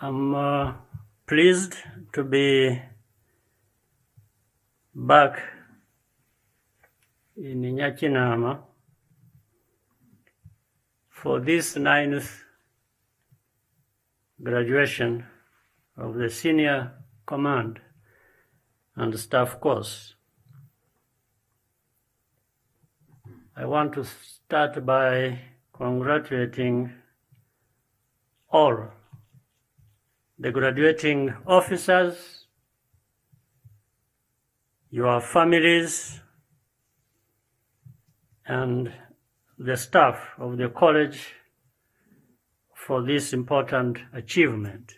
I'm uh, pleased to be back in Nyakinama for this ninth graduation of the Senior Command and Staff course. I want to start by congratulating all the graduating officers, your families, and the staff of the college for this important achievement.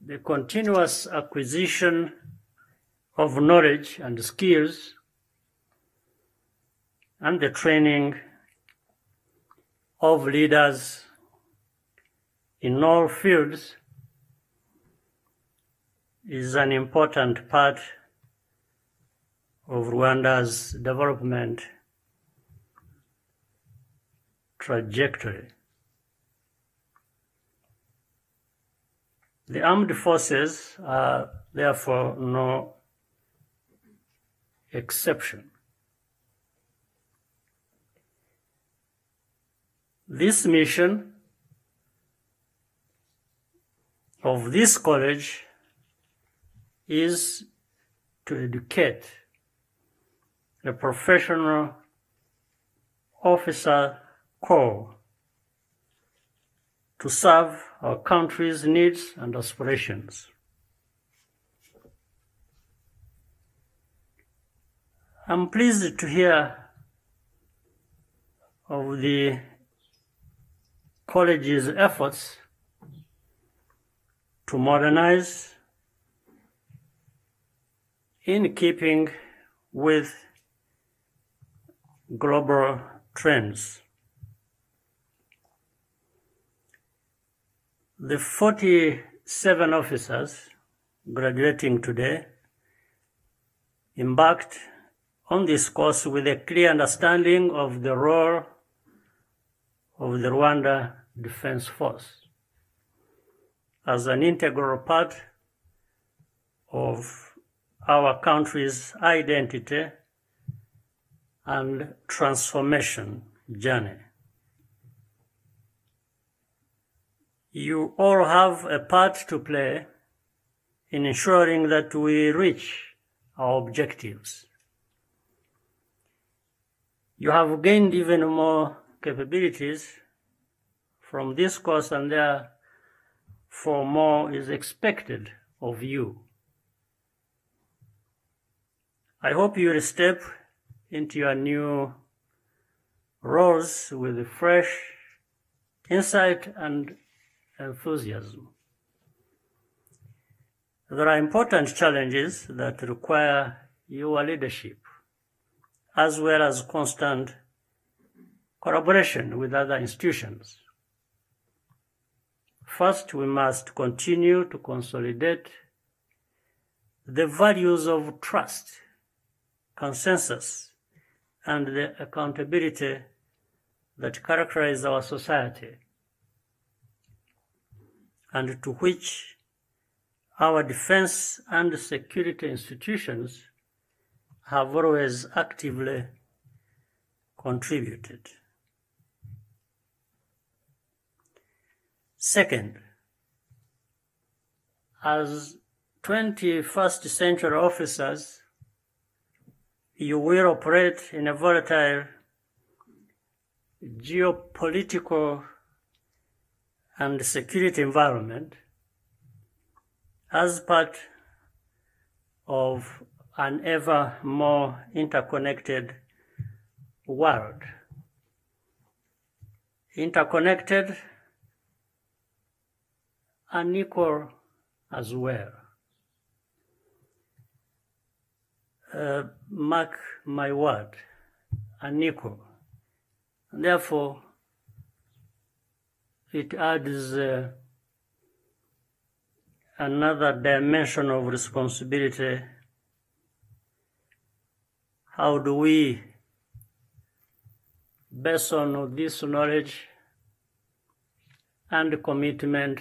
The continuous acquisition of knowledge and skills and the training of leaders in all fields is an important part of Rwanda's development trajectory. The armed forces are therefore no exception. This mission of this college is to educate a professional officer corps to serve our country's needs and aspirations. I'm pleased to hear of the college's efforts to modernize in keeping with global trends. The 47 officers graduating today embarked on this course with a clear understanding of the role of the Rwanda Defense Force as an integral part of our country's identity and transformation journey. You all have a part to play in ensuring that we reach our objectives. You have gained even more capabilities from this course and therefore more is expected of you. I hope you will step into your new roles with fresh insight and enthusiasm. There are important challenges that require your leadership, as well as constant collaboration with other institutions. First, we must continue to consolidate the values of trust consensus and the accountability that characterize our society and to which our defense and security institutions have always actively contributed. Second, as 21st century officers, you will operate in a volatile geopolitical and security environment as part of an ever more interconnected world. Interconnected, unequal as well. Uh, mark my word, unequal. Therefore, it adds uh, another dimension of responsibility. How do we based on this knowledge and commitment,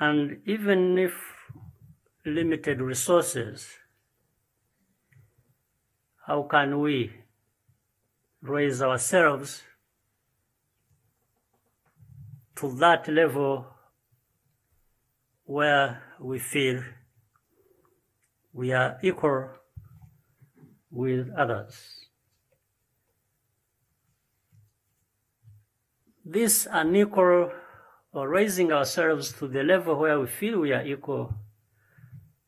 and even if limited resources, how can we raise ourselves to that level where we feel we are equal with others. This unequal or raising ourselves to the level where we feel we are equal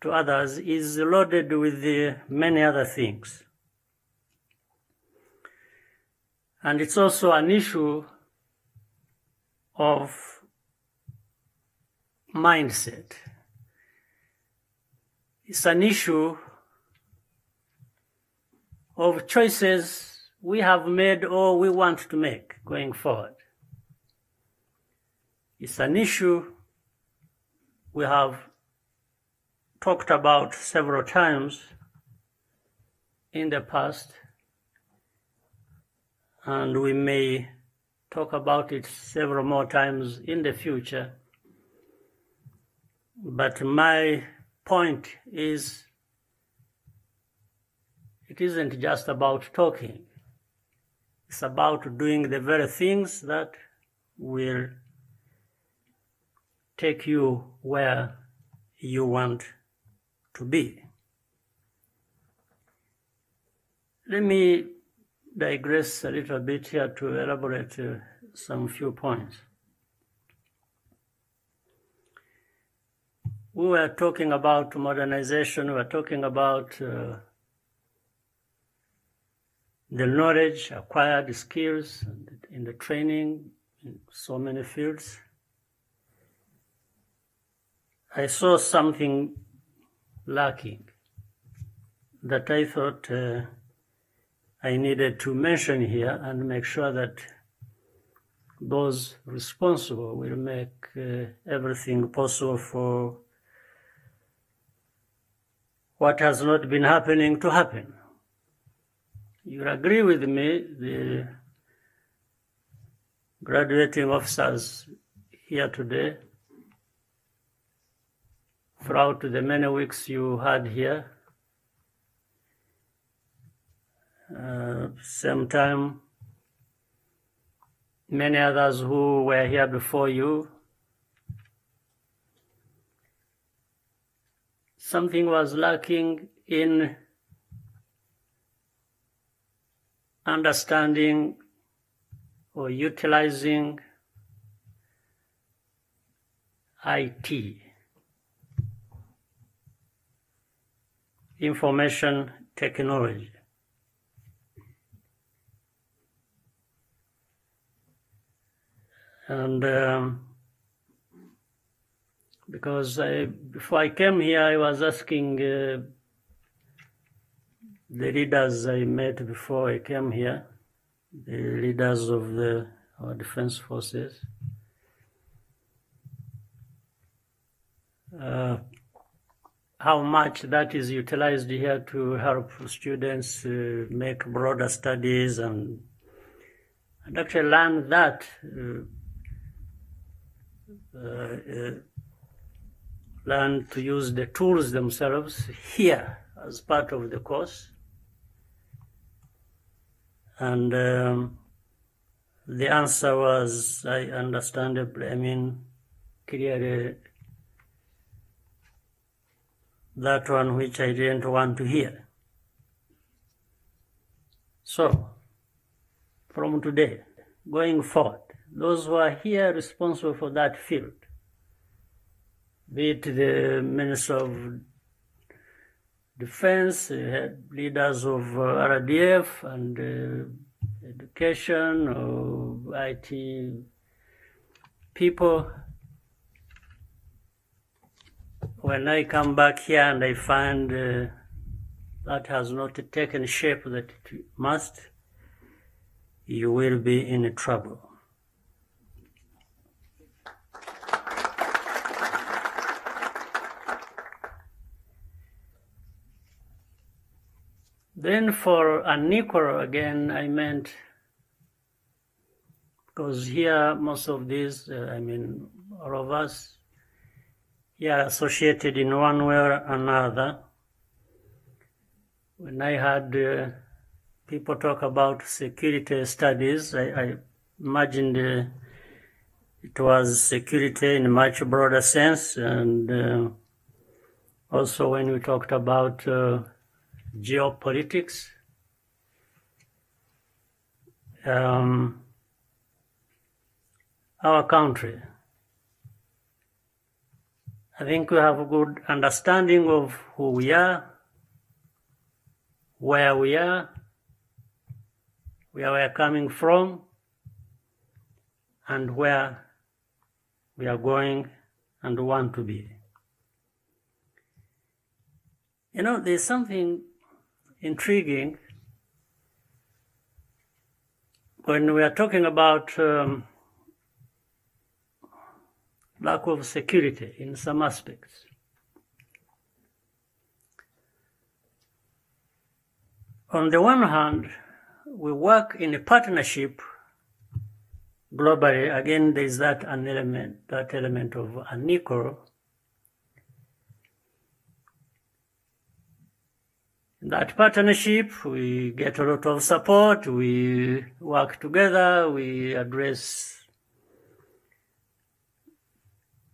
to others is loaded with many other things. And it's also an issue of mindset. It's an issue of choices we have made or we want to make going forward. It's an issue we have talked about several times in the past, and we may talk about it several more times in the future. But my point is it isn't just about talking. It's about doing the very things that will take you where you want to be. Let me digress a little bit here to elaborate uh, some few points. We were talking about modernization, we were talking about uh, the knowledge, acquired skills in the training in so many fields. I saw something lacking that I thought uh, I needed to mention here and make sure that those responsible will make uh, everything possible for what has not been happening to happen. You agree with me, the graduating officers here today, throughout the many weeks you had here, uh, same time, many others who were here before you, something was lacking in understanding or utilizing IT, information technology. And um, because I, before I came here, I was asking uh, the leaders I met before I came here, the leaders of the our defense forces. Uh, how much that is utilized here to help students uh, make broader studies and, and actually learn that uh, uh, learn to use the tools themselves here as part of the course. And um, the answer was, I understandably, I mean, clearly that one which I didn't want to hear. So, from today, going forward, those who are here responsible for that field, be it the Minister of Defense, leaders of uh, RDF and uh, education or IT people. When I come back here and I find uh, that has not taken shape that it must, you will be in trouble. Then for unequal again, I meant because here most of these, uh, I mean, all of us, are associated in one way or another. When I had uh, people talk about security studies, I, I imagined uh, it was security in a much broader sense, and uh, also when we talked about uh, geopolitics. Um, our country. I think we have a good understanding of who we are, where we are, where we are coming from, and where we are going and want to be. You know, there's something intriguing when we are talking about um, lack of security in some aspects. On the one hand, we work in a partnership globally. Again, there is that an element, that element of unequal. In that partnership, we get a lot of support, we work together, we address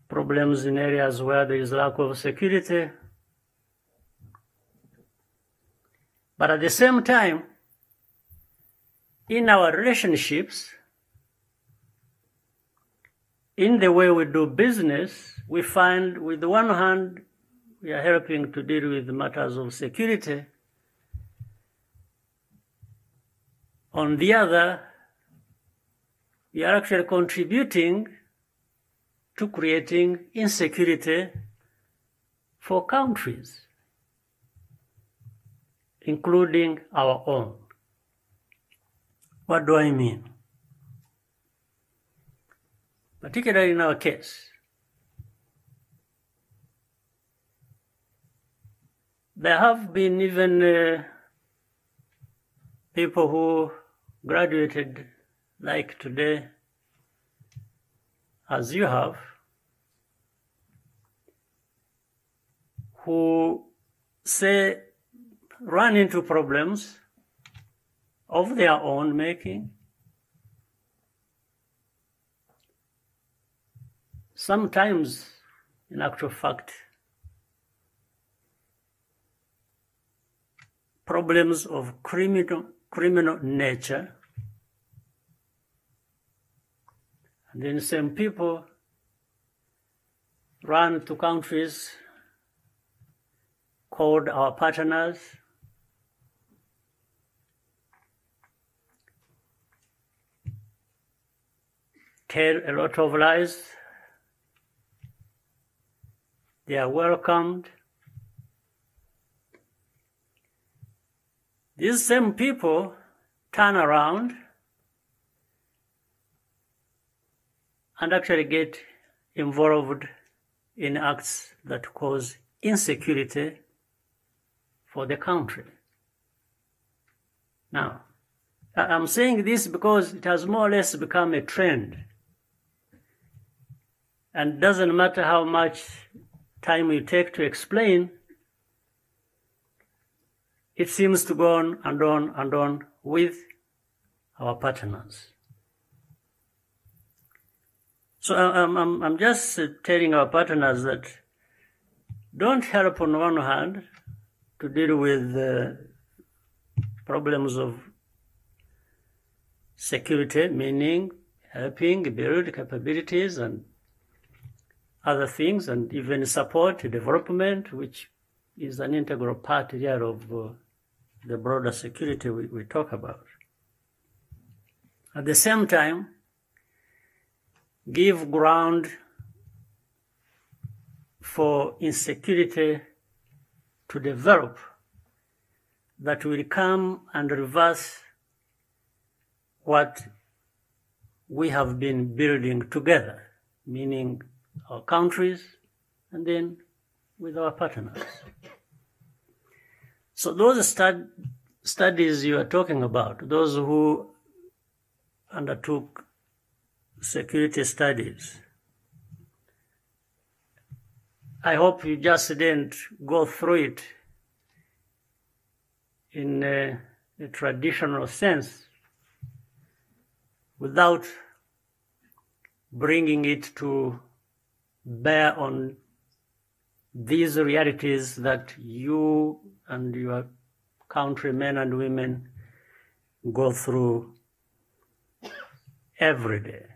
problems in areas where there is lack of security. But at the same time, in our relationships, in the way we do business, we find with one hand, we are helping to deal with matters of security. On the other, we are actually contributing to creating insecurity for countries, including our own. What do I mean? Particularly in our case, there have been even uh, people who graduated like today, as you have, who say run into problems of their own making. Sometimes, in actual fact, problems of criminal, criminal nature. And then some people run to countries called our partners. Tell a lot of lies. They are welcomed. These same people turn around and actually get involved in acts that cause insecurity for the country. Now, I'm saying this because it has more or less become a trend. And doesn't matter how much time you take to explain, it seems to go on and on and on with our partners. So I'm, I'm, I'm just telling our partners that don't help on one hand to deal with the problems of security, meaning helping build capabilities and other things, and even support development, which is an integral part here of uh, the broader security we, we talk about. At the same time, give ground for insecurity to develop that will come and reverse what we have been building together, meaning our countries and then with our partners. So those start, studies you are talking about, those who undertook security studies, I hope you just didn't go through it in a, a traditional sense without bringing it to bear on these realities that you and your countrymen and women go through every day.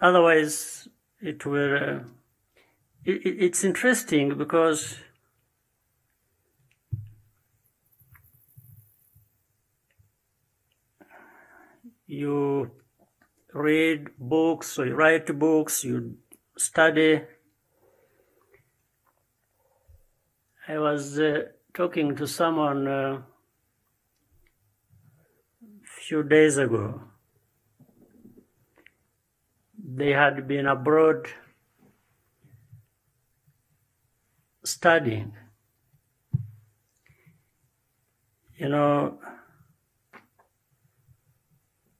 Otherwise, it will. Uh, it, it's interesting because you read books, or you write books, you study. I was uh, talking to someone a uh, few days ago. They had been abroad studying. You know,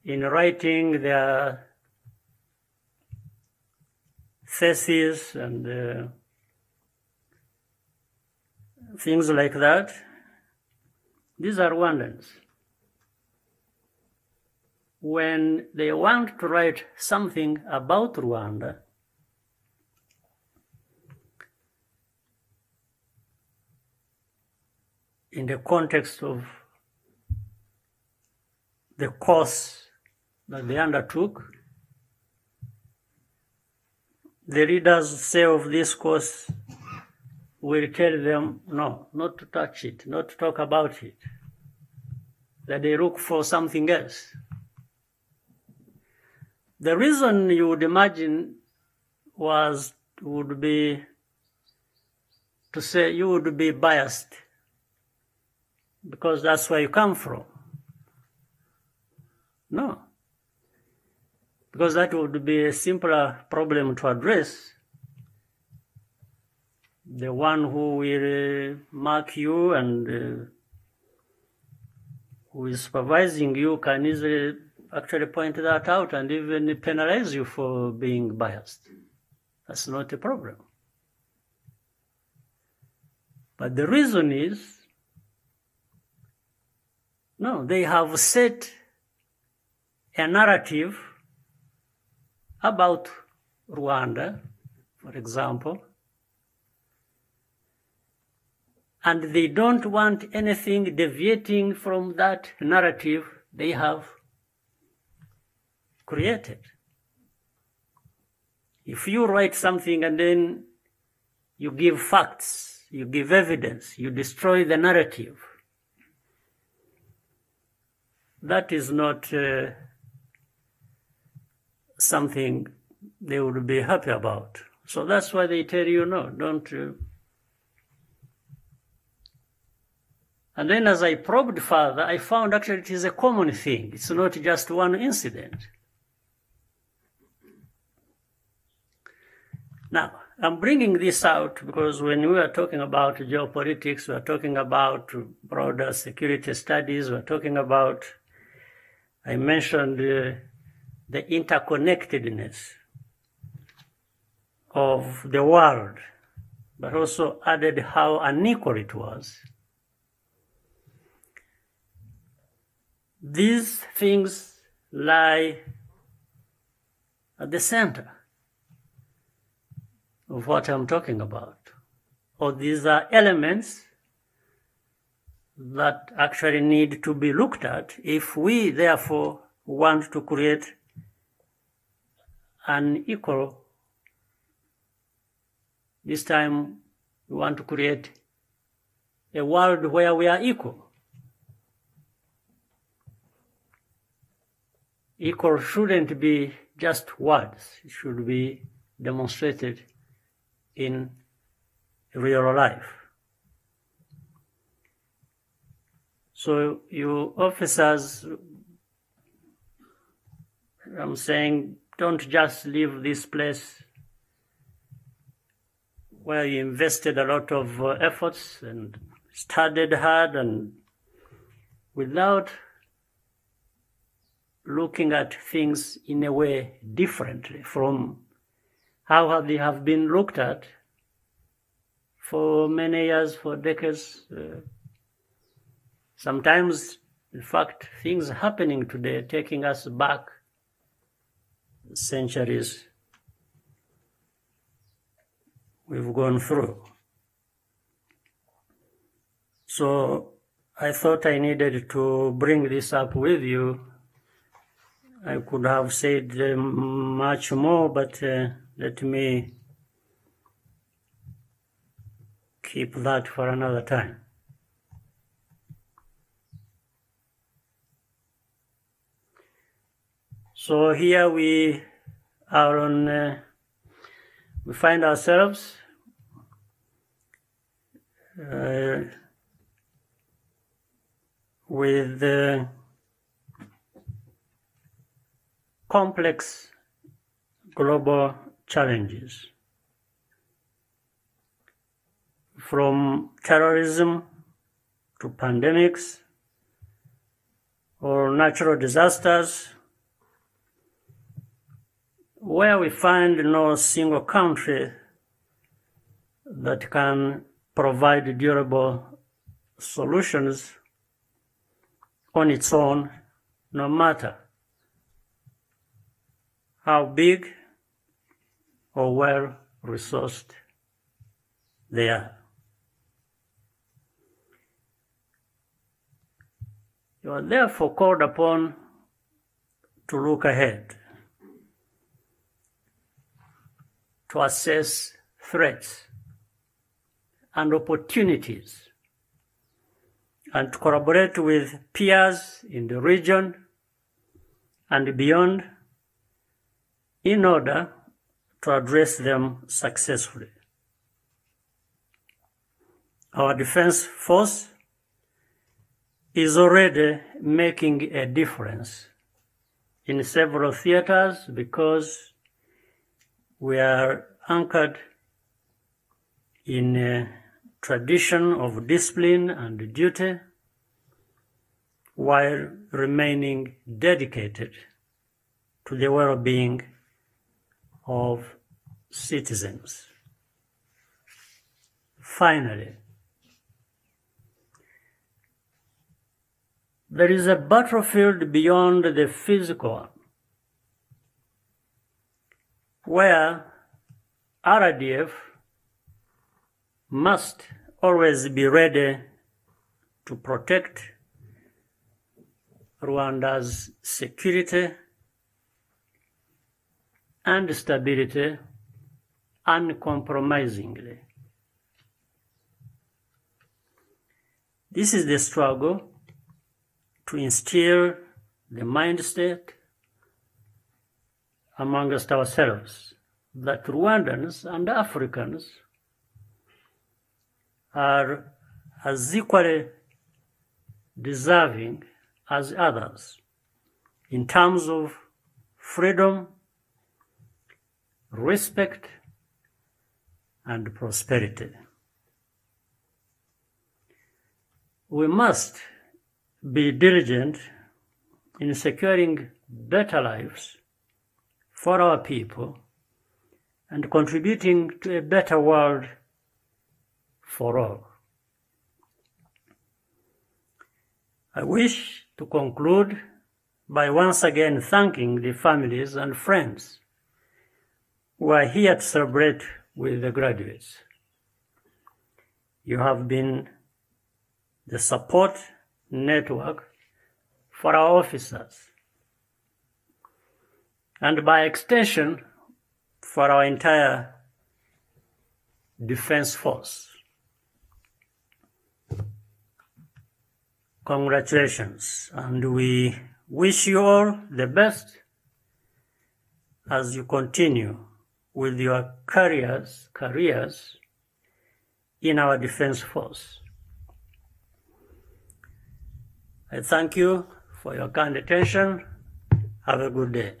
in writing their theses and uh, things like that. These are Rwandans. When they want to write something about Rwanda, in the context of the course that they undertook. The readers say of this course will tell them no, not to touch it, not to talk about it, that they look for something else. The reason you would imagine was would be to say you would be biased because that's where you come from. No because that would be a simpler problem to address. The one who will mark you and uh, who is supervising you can easily actually point that out and even penalize you for being biased. That's not a problem. But the reason is no, they have set a narrative about Rwanda, for example, and they don't want anything deviating from that narrative they have created. If you write something and then you give facts, you give evidence, you destroy the narrative, that is not uh, something they would be happy about. So that's why they tell you no, don't. Uh... And then as I probed further, I found actually it is a common thing. It's not just one incident. Now, I'm bringing this out because when we are talking about geopolitics, we are talking about broader security studies, we're talking about, I mentioned uh, the interconnectedness of the world, but also added how unequal it was. These things lie at the center of what I'm talking about. Or these are elements that actually need to be looked at if we therefore want to create an equal This time we want to create a world where we are equal. Equal shouldn't be just words, it should be demonstrated in real life. So you officers, I'm saying don't just leave this place where you invested a lot of uh, efforts and studied hard and without looking at things in a way differently from how they have been looked at for many years, for decades. Uh, sometimes, in fact, things happening today taking us back centuries we've gone through. So I thought I needed to bring this up with you. I could have said uh, much more, but uh, let me keep that for another time. So here we are on, uh, we find ourselves uh, with uh, complex global challenges. From terrorism to pandemics or natural disasters where we find no single country that can provide durable solutions on its own, no matter how big or well resourced they are. You are therefore called upon to look ahead, to assess threats and opportunities, and to collaborate with peers in the region and beyond in order to address them successfully. Our defense force is already making a difference in several theaters because we are anchored in a tradition of discipline and duty while remaining dedicated to the well-being of citizens. Finally, there is a battlefield beyond the physical where RDF must always be ready to protect Rwanda's security and stability uncompromisingly. This is the struggle to instill the mind state amongst ourselves that Rwandans and Africans are as equally deserving as others in terms of freedom, respect, and prosperity. We must be diligent in securing better lives for our people and contributing to a better world for all. I wish to conclude by once again thanking the families and friends who are here to celebrate with the graduates. You have been the support network for our officers and by extension for our entire defense force. Congratulations, and we wish you all the best as you continue with your careers, careers in our defense force. I thank you for your kind attention. Have a good day.